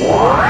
What?